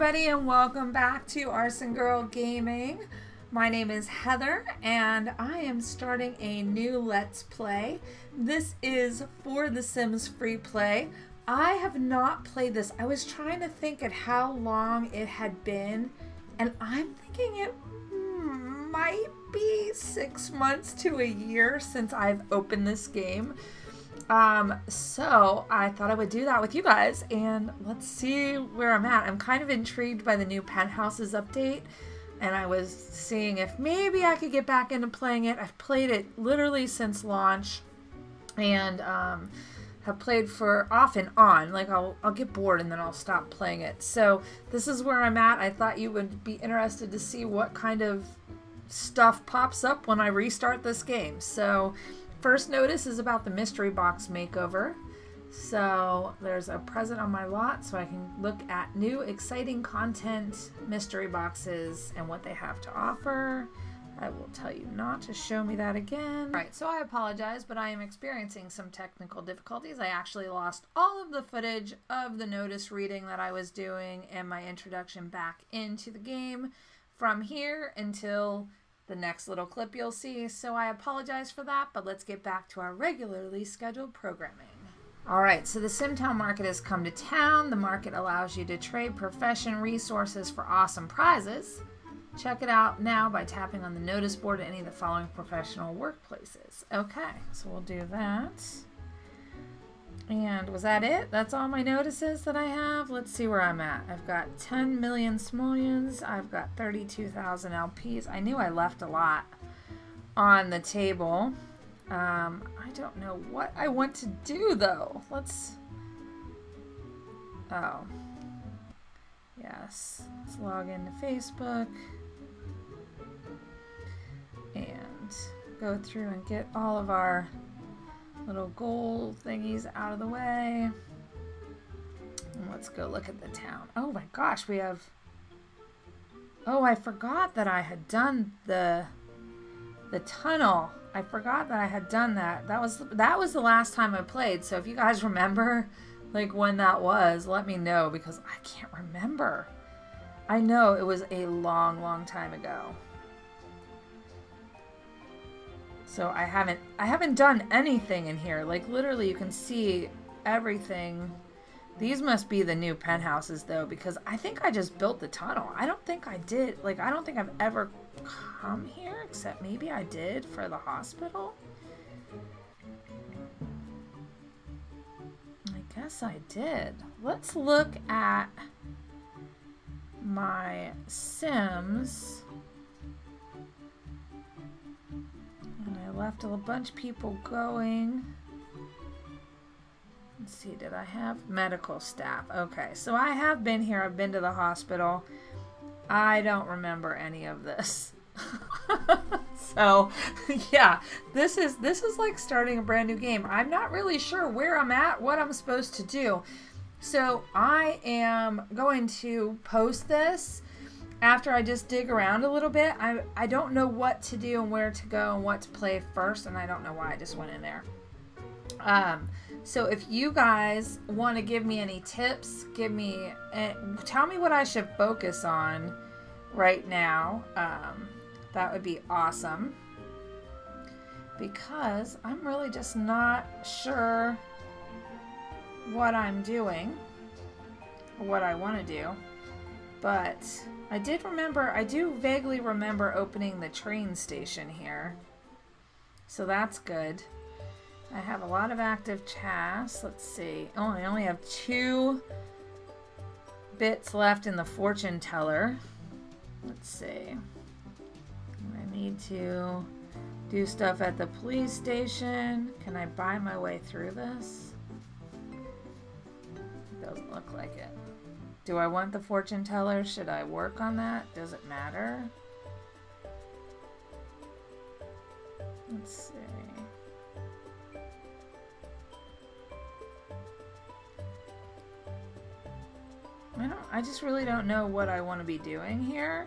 Everybody and welcome back to Arsen Girl Gaming. My name is Heather and I am starting a new Let's Play. This is for The Sims Free Play. I have not played this. I was trying to think at how long it had been and I'm thinking it might be six months to a year since I've opened this game. Um, so I thought I would do that with you guys and let's see where I'm at. I'm kind of intrigued by the new Penthouses update and I was seeing if maybe I could get back into playing it. I've played it literally since launch and um, have played for off and on. Like I'll, I'll get bored and then I'll stop playing it. So this is where I'm at. I thought you would be interested to see what kind of stuff pops up when I restart this game. So First notice is about the mystery box makeover. So there's a present on my lot so I can look at new exciting content mystery boxes and what they have to offer. I will tell you not to show me that again. Right, so I apologize, but I am experiencing some technical difficulties. I actually lost all of the footage of the notice reading that I was doing and my introduction back into the game from here until the next little clip you'll see, so I apologize for that, but let's get back to our regularly scheduled programming. All right, so the Simtown Market has come to town. The market allows you to trade profession resources for awesome prizes. Check it out now by tapping on the notice board at any of the following professional workplaces. Okay, so we'll do that. And was that it? That's all my notices that I have? Let's see where I'm at. I've got 10 million simoleons. I've got 32,000 LPs. I knew I left a lot on the table. Um, I don't know what I want to do though. Let's... Oh. Yes. Let's log into Facebook. And go through and get all of our little gold thingies out of the way. Let's go look at the town. Oh my gosh, we have... Oh, I forgot that I had done the the tunnel. I forgot that I had done that. That was that was the last time I played. So if you guys remember like when that was, let me know because I can't remember. I know it was a long, long time ago. So I haven't I haven't done anything in here. Like literally you can see everything. These must be the new penthouses though because I think I just built the tunnel. I don't think I did. Like I don't think I've ever come here except maybe I did for the hospital. I guess I did. Let's look at my Sims. Left a bunch of people going. Let's see, did I have medical staff? Okay, so I have been here. I've been to the hospital. I don't remember any of this. so, yeah, this is this is like starting a brand new game. I'm not really sure where I'm at, what I'm supposed to do. So, I am going to post this after I just dig around a little bit, I, I don't know what to do and where to go and what to play first, and I don't know why I just went in there. Um, so if you guys want to give me any tips, give me, uh, tell me what I should focus on right now. Um, that would be awesome. Because I'm really just not sure what I'm doing, what I want to do. But I did remember, I do vaguely remember opening the train station here. So that's good. I have a lot of active tasks. Let's see. Oh, I only have two bits left in the fortune teller. Let's see. I need to do stuff at the police station. Can I buy my way through this? It Doesn't look like it. Do I want the fortune teller? Should I work on that? Does it matter? Let's see. I don't I just really don't know what I want to be doing here.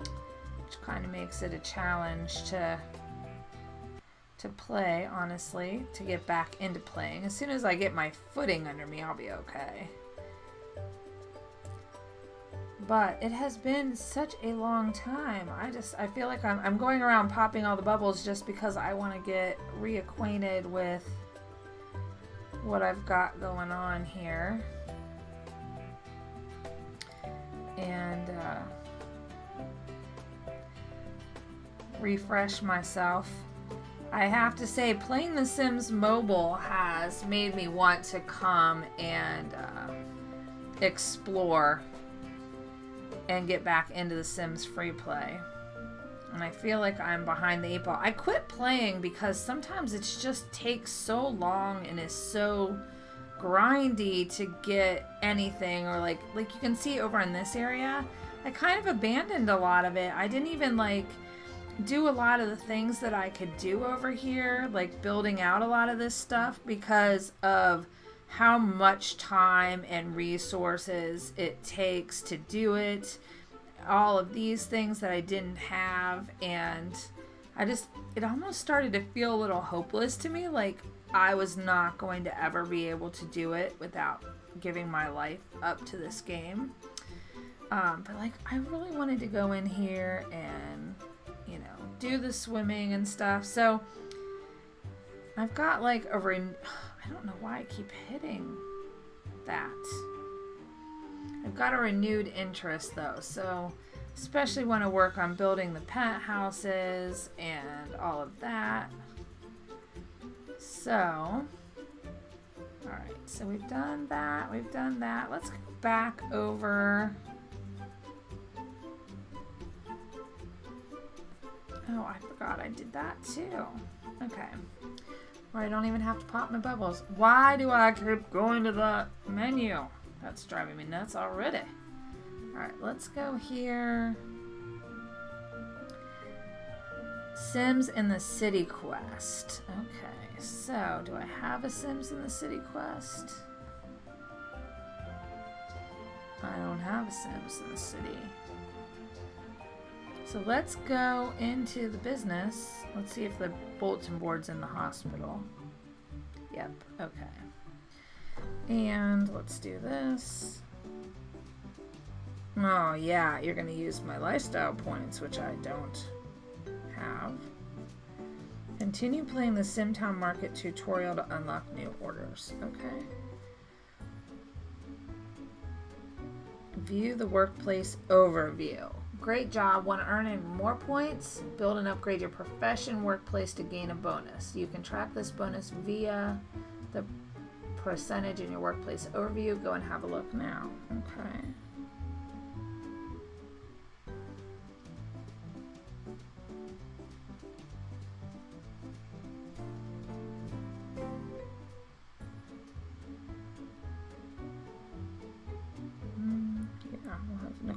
Which kind of makes it a challenge to to play, honestly, to get back into playing. As soon as I get my footing under me, I'll be okay. But it has been such a long time. I just I feel like I'm I'm going around popping all the bubbles just because I want to get reacquainted with what I've got going on here. And uh, refresh myself. I have to say, playing The Sims Mobile has made me want to come and uh, explore and get back into The Sims free play. And I feel like I'm behind the eight ball. I quit playing because sometimes it just takes so long and is so grindy to get anything or like like you can see over in this area I kind of abandoned a lot of it. I didn't even like do a lot of the things that I could do over here, like building out a lot of this stuff because of how much time and resources it takes to do it. All of these things that I didn't have and I just it almost started to feel a little hopeless to me like I was not going to ever be able to do it without giving my life up to this game. Um, but like I really wanted to go in here and you know, do the swimming and stuff. So I've got like a I don't know why I keep hitting that. I've got a renewed interest though, so especially want to work on building the penthouses and all of that. So, all right, so we've done that, we've done that. Let's go back over Oh, I forgot I did that too. Okay. Where I don't even have to pop my bubbles. Why do I keep going to the menu? That's driving me nuts already. Alright, let's go here. Sims in the City Quest. Okay, so do I have a Sims in the City Quest? I don't have a Sims in the City. So let's go into the business. Let's see if the bulletin board's in the hospital. Yep, okay. And let's do this. Oh yeah, you're gonna use my lifestyle points, which I don't have. Continue playing the Simtown Market tutorial to unlock new orders. Okay. View the workplace overview. Great job. Want to earn in more points? Build and upgrade your profession workplace to gain a bonus. You can track this bonus via the percentage in your workplace overview. Go and have a look now. Okay.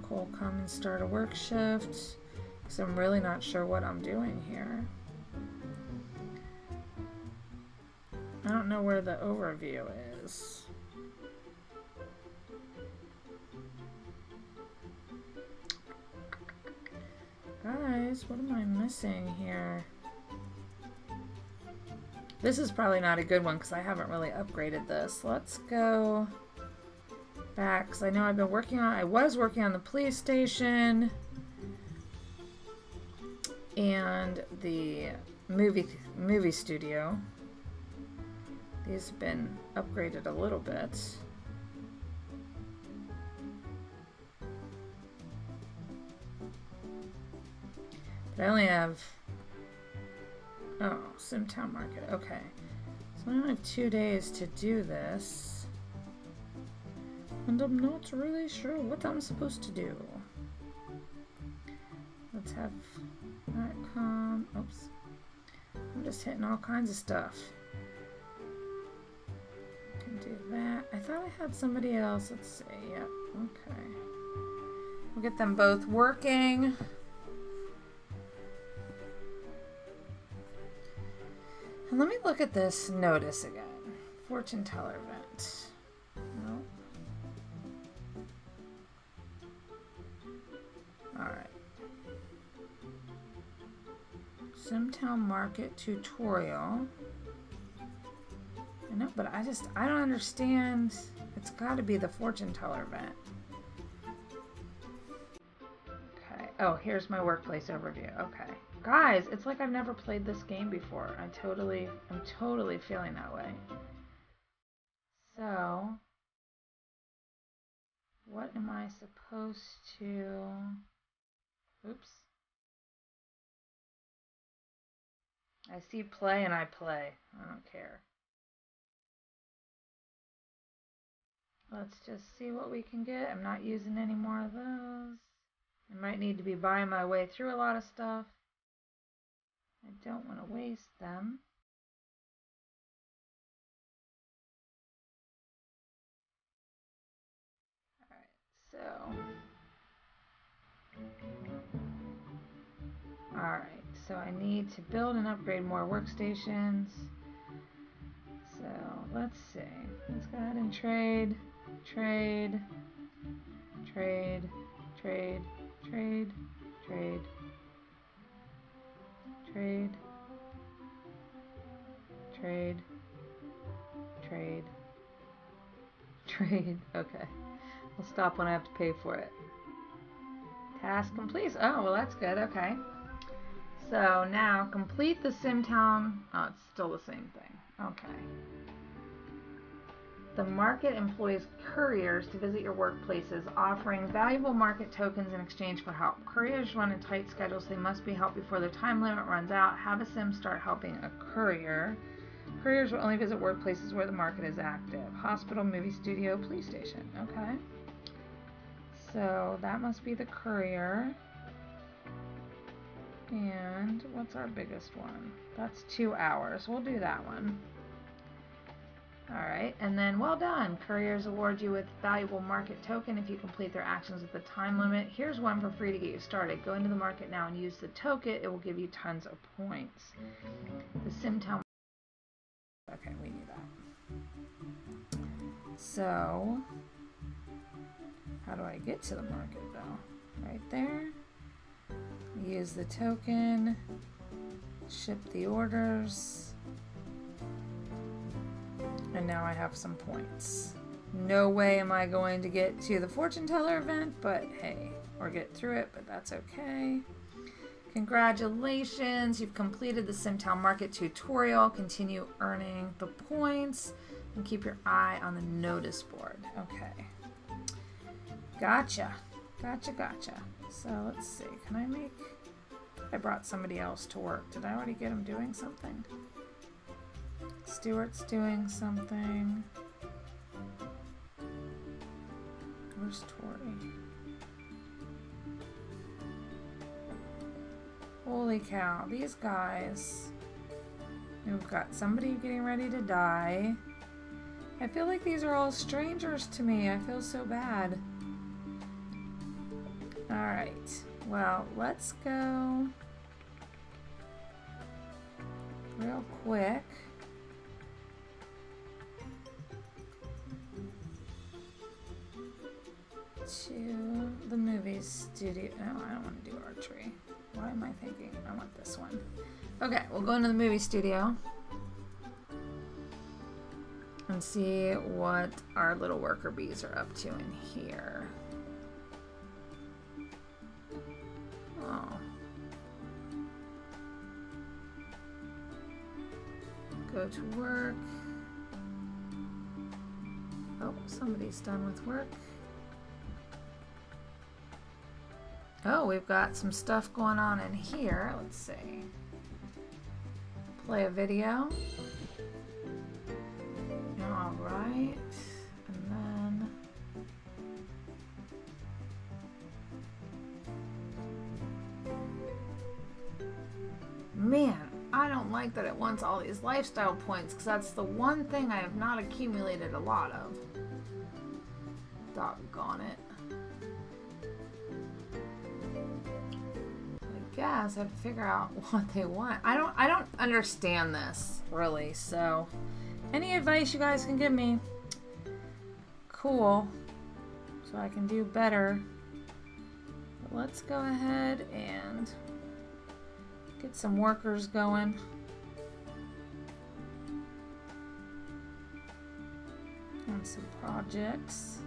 Nicole come and start a work shift because I'm really not sure what I'm doing here. I don't know where the overview is. Guys, what am I missing here? This is probably not a good one because I haven't really upgraded this. Let's go back because I know I've been working on I was working on the police station and the movie movie studio. These have been upgraded a little bit. But I only have oh Simtown Market. Okay, so I only have two days to do this. And I'm not really sure what I'm supposed to do. Let's have that come. Oops. I'm just hitting all kinds of stuff. Can do that. I thought I had somebody else. Let's see. Yep. Okay. We'll get them both working. And let me look at this notice again. Fortune teller event. Simtown Market tutorial. I know, but I just, I don't understand. It's got to be the fortune teller event. Okay. Oh, here's my workplace overview. Okay. Guys, it's like I've never played this game before. I totally, I'm totally feeling that way. So, what am I supposed to, oops. I see play and I play. I don't care. Let's just see what we can get. I'm not using any more of those. I might need to be buying my way through a lot of stuff. I don't want to waste them. Alright, so. Alright, so I need to build and upgrade more workstations. So let's see. Let's go ahead and trade, trade, trade, trade, trade, trade, trade, trade, trade, trade. Okay. I'll stop when I have to pay for it. Task complete. Oh, well that's good. Okay. So now complete the SimTown. Oh, it's still the same thing. Okay. The market employs couriers to visit your workplaces, offering valuable market tokens in exchange for help. Couriers run a tight schedule, so they must be helped before their time limit runs out. Have a sim start helping a courier. Couriers will only visit workplaces where the market is active. Hospital, movie studio, police station. Okay. So that must be the courier. And what's our biggest one? That's two hours. We'll do that one. Alright, and then well done. Couriers award you with valuable market token if you complete their actions at the time limit. Here's one for free to get you started. Go into the market now and use the token. It will give you tons of points. The SimTown. Okay, we need that. So, how do I get to the market though? Right there. Use the token. Ship the orders. And now I have some points. No way am I going to get to the fortune teller event, but hey, or get through it, but that's okay. Congratulations, you've completed the SimTown Market tutorial. Continue earning the points and keep your eye on the notice board. Okay. Gotcha. Gotcha, gotcha. So let's see, can I make... I brought somebody else to work. Did I already get him doing something? Stuart's doing something. Where's Tori? Holy cow, these guys. We've got somebody getting ready to die. I feel like these are all strangers to me. I feel so bad. Alright, well, let's go real quick. to the movie studio. No, I don't want to do archery. Why am I thinking? I want this one. Okay, we'll go into the movie studio and see what our little worker bees are up to in here. Oh. Go to work. Oh, somebody's done with work. Oh, we've got some stuff going on in here. Let's see. Play a video. Alright. And all these lifestyle points because that's the one thing I have not accumulated a lot of. Doggone it. I guess I have to figure out what they want. I don't I don't understand this really. So, any advice you guys can give me? Cool. So I can do better. Let's go ahead and get some workers going. some projects.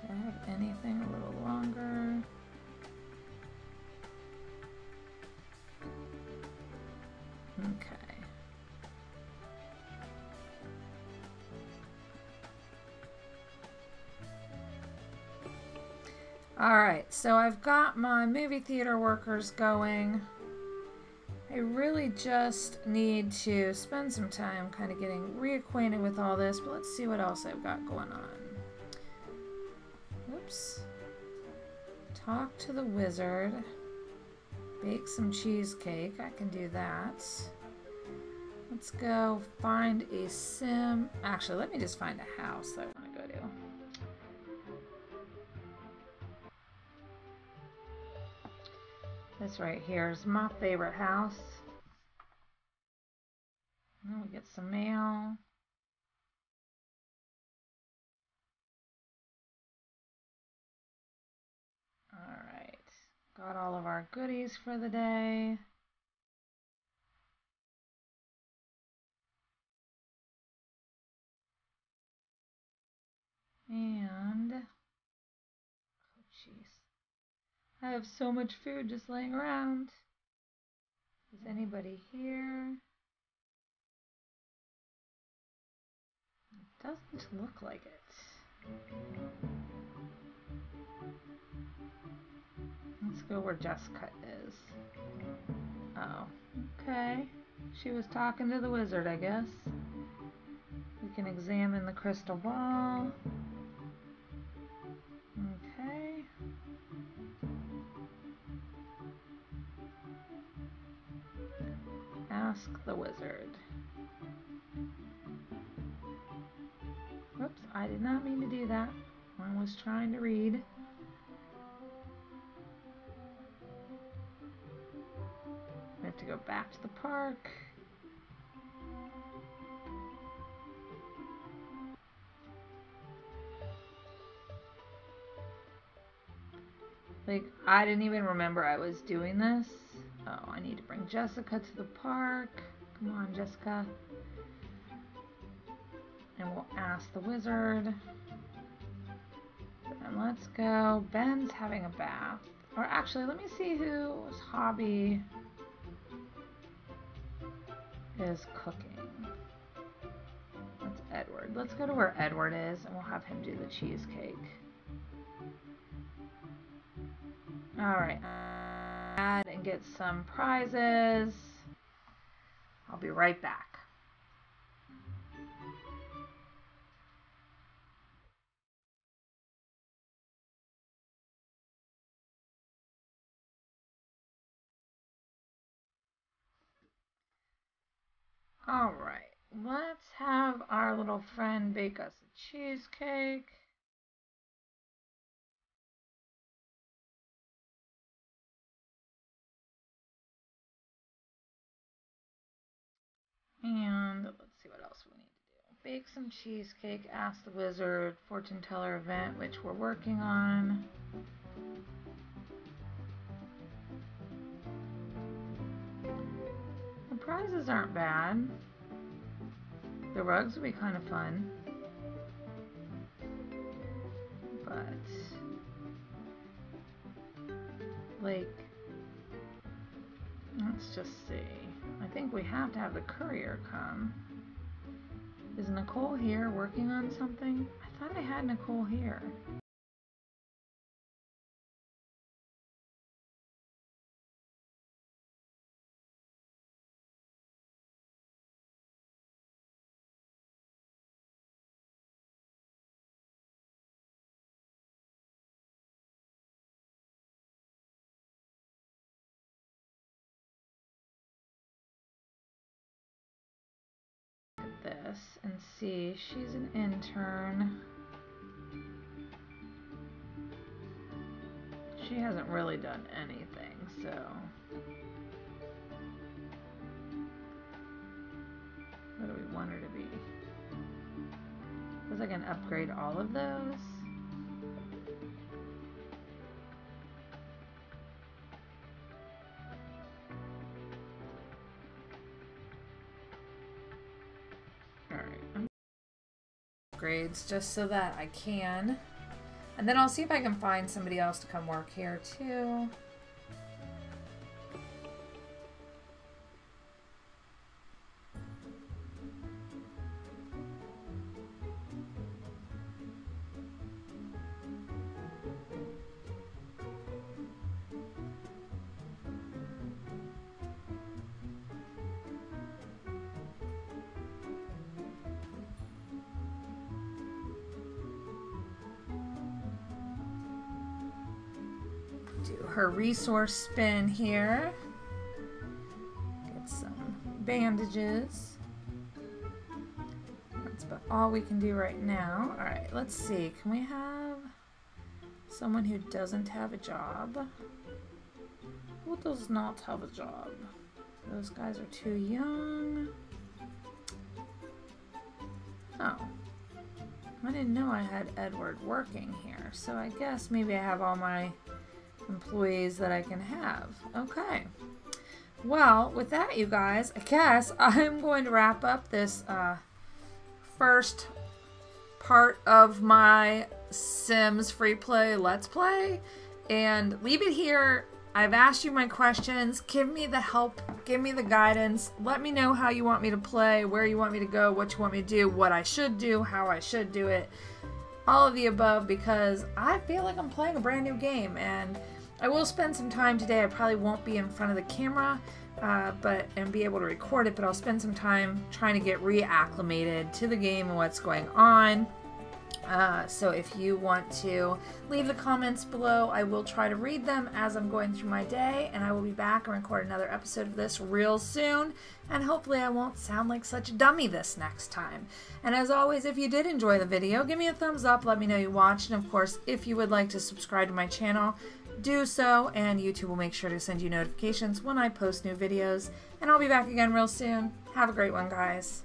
Do I have anything a little longer? Okay. All right, so I've got my movie theater workers going. I really just need to spend some time kind of getting reacquainted with all this, but let's see what else I've got going on. Oops. Talk to the wizard. Bake some cheesecake. I can do that. Let's go find a sim. Actually, let me just find a house that This right here is my favorite house. And we get some mail. Alright, got all of our goodies for the day. And I have so much food just laying around. Is anybody here? It doesn't look like it. Let's go where Jessica is. Oh, okay. She was talking to the wizard, I guess. We can examine the crystal ball. Ask the wizard. Whoops, I did not mean to do that. I was trying to read. We have to go back to the park. Like, I didn't even remember I was doing this. Oh, I need to bring Jessica to the park. Come on, Jessica. And we'll ask the wizard. And let's go. Ben's having a bath. Or actually, let me see whose hobby is cooking. That's Edward. Let's go to where Edward is and we'll have him do the cheesecake. Alright and get some prizes. I'll be right back. All right, let's have our little friend bake us a cheesecake. And let's see what else we need to do. Bake some cheesecake, ask the wizard, fortune teller event, which we're working on. The prizes aren't bad. The rugs would be kind of fun. But, like, let's just see. I think we have to have the courier come. Is Nicole here working on something? I thought I had Nicole here. This and see. She's an intern. She hasn't really done anything, so... What do we want her to be? Was I to upgrade all of those? Upgrades just so that I can. And then I'll see if I can find somebody else to come work here too. Her resource spin here. Get some bandages. That's about all we can do right now. Alright, let's see. Can we have someone who doesn't have a job? Who does not have a job? Those guys are too young. Oh. I didn't know I had Edward working here, so I guess maybe I have all my employees that I can have. Okay. Well, with that, you guys, I guess I'm going to wrap up this uh, first part of my Sims free play Let's Play and leave it here I've asked you my questions. Give me the help. Give me the guidance. Let me know how you want me to play, where you want me to go, what you want me to do, what I should do, how I should do it. All of the above because I feel like I'm playing a brand new game and I will spend some time today. I probably won't be in front of the camera uh, but and be able to record it, but I'll spend some time trying to get reacclimated to the game and what's going on. Uh, so if you want to leave the comments below, I will try to read them as I'm going through my day, and I will be back and record another episode of this real soon. And hopefully I won't sound like such a dummy this next time. And as always, if you did enjoy the video, give me a thumbs up, let me know you watched, and of course, if you would like to subscribe to my channel, do so, and YouTube will make sure to send you notifications when I post new videos. And I'll be back again real soon. Have a great one, guys.